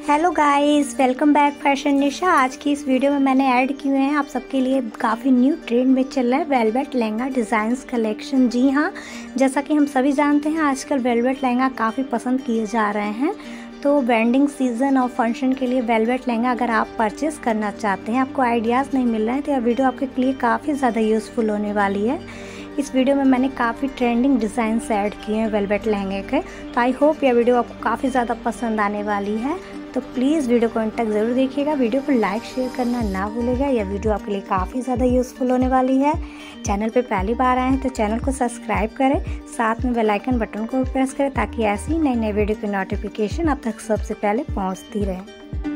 Hello guys welcome back fashion Nisha आज की इस वीडियो में मैंने ऐड किए हैं आप सबके लिए काफ़ी न्यू ट्रेंड में चल रहा है वेलवेट लहंगा डिज़ाइंस कलेक्शन जी हाँ जैसा कि हम सभी जानते हैं, आजकल वेलवेट लहंगा काफ़ी पसंद किए जा रहे हैं। तो वेंडिंग सीज़न और फ़ंक्शन के लिए वेलवेट लहंगा अगर आप परचेस करना चाहते हैं, आपको आइडियाज़ नहीं मिल रहे हैं तो यह वीडियो आपके लिए काफ़ी ज़्यादा यूज़फुल होने वाली है। इस वीडियो में मैंने काफ़ी ट्रेंडिंग डिज़ाइन ऐड किए हैं वेलवेट लहंगे के। तो आई होप यह वीडियो आपको काफ़ी ज़्यादा पसंद आने वाली है। तो प्लीज़ वीडियो को इन तक ज़रूर देखिएगा। वीडियो को लाइक शेयर करना ना भूलेगा यह वीडियो आपके लिए काफ़ी ज़्यादा यूज़फुल होने वाली है। चैनल पे पहली बार आए हैं तो चैनल को सब्सक्राइब करें। साथ में बेलाइकन बटन को प्रेस करें ताकि ऐसी नई नई वीडियो की नोटिफिकेशन अब तक सबसे पहले पहुँचती रहे।